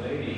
lady.